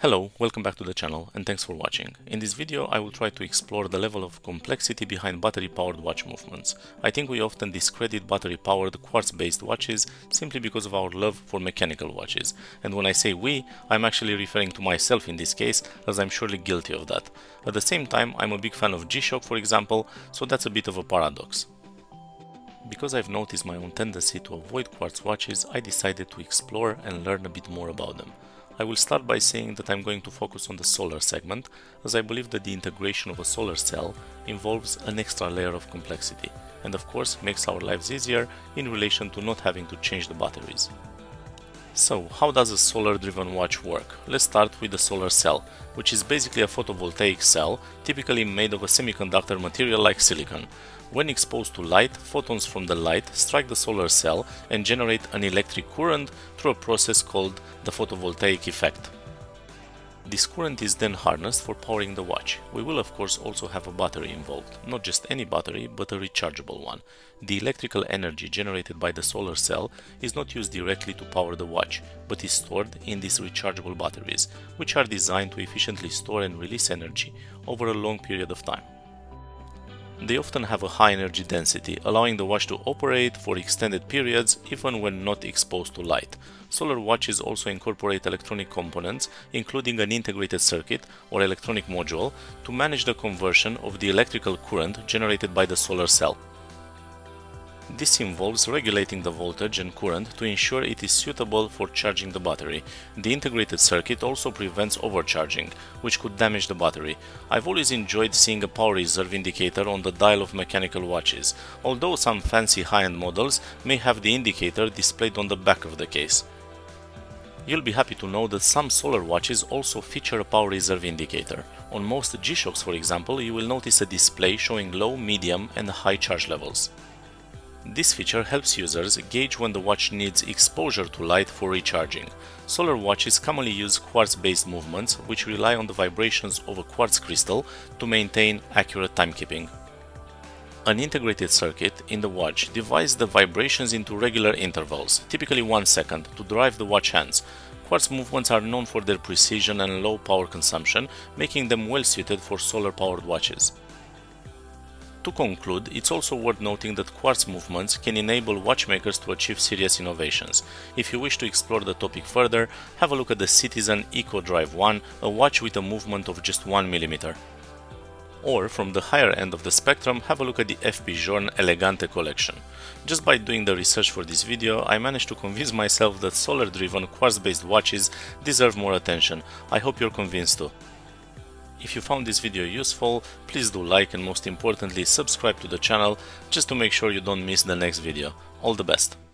Hello, welcome back to the channel and thanks for watching. In this video I will try to explore the level of complexity behind battery-powered watch movements. I think we often discredit battery-powered quartz-based watches simply because of our love for mechanical watches. And when I say we, I'm actually referring to myself in this case, as I'm surely guilty of that. At the same time, I'm a big fan of G-Shock for example, so that's a bit of a paradox. Because I've noticed my own tendency to avoid quartz watches, I decided to explore and learn a bit more about them. I will start by saying that I'm going to focus on the solar segment, as I believe that the integration of a solar cell involves an extra layer of complexity, and of course makes our lives easier in relation to not having to change the batteries. So, how does a solar-driven watch work? Let's start with the solar cell, which is basically a photovoltaic cell, typically made of a semiconductor material like silicon. When exposed to light, photons from the light strike the solar cell and generate an electric current through a process called the photovoltaic effect. This current is then harnessed for powering the watch. We will of course also have a battery involved, not just any battery, but a rechargeable one. The electrical energy generated by the solar cell is not used directly to power the watch, but is stored in these rechargeable batteries, which are designed to efficiently store and release energy over a long period of time. They often have a high energy density, allowing the watch to operate for extended periods even when not exposed to light. Solar watches also incorporate electronic components, including an integrated circuit or electronic module, to manage the conversion of the electrical current generated by the solar cell. This involves regulating the voltage and current to ensure it is suitable for charging the battery. The integrated circuit also prevents overcharging, which could damage the battery. I've always enjoyed seeing a power reserve indicator on the dial of mechanical watches, although some fancy high-end models may have the indicator displayed on the back of the case. You'll be happy to know that some solar watches also feature a power reserve indicator. On most G-Shocks for example, you will notice a display showing low, medium and high charge levels. This feature helps users gauge when the watch needs exposure to light for recharging. Solar watches commonly use quartz-based movements, which rely on the vibrations of a quartz crystal to maintain accurate timekeeping. An integrated circuit in the watch divides the vibrations into regular intervals, typically 1 second, to drive the watch hands. Quartz movements are known for their precision and low power consumption, making them well suited for solar-powered watches. To conclude, it's also worth noting that quartz movements can enable watchmakers to achieve serious innovations. If you wish to explore the topic further, have a look at the Citizen Eco Drive 1, a watch with a movement of just 1 mm. Or, from the higher end of the spectrum, have a look at the FP Journe Elegante collection. Just by doing the research for this video, I managed to convince myself that solar-driven quartz-based watches deserve more attention. I hope you're convinced too. If you found this video useful, please do like and most importantly subscribe to the channel just to make sure you don't miss the next video. All the best!